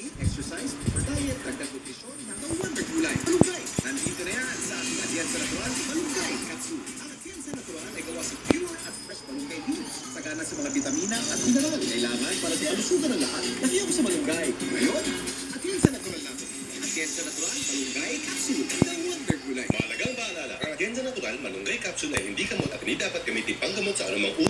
eat, exercise, for diet, dagdag nutrisyon, hanggang wonder gulay. Malunggay! Nandito na yan sa ating Atienza Natural, Malunggay Capsule. Ang Atienza Natural ay gawa sa pure at fresh malunggay beans. Sagana sa mga vitamina at mineral kailangan para sa kalusugan ng lahat. Nakiyaw sa malunggay. Ngayon, Atienza Natural natin. Atienza Natural, Malunggay Capsule. Hanggang wonder gulay. Mahalagang paalala, ang Agenda Natural Malunggay Capsule ay hindi gamot at hindi dapat gamitin panggamot sa anumang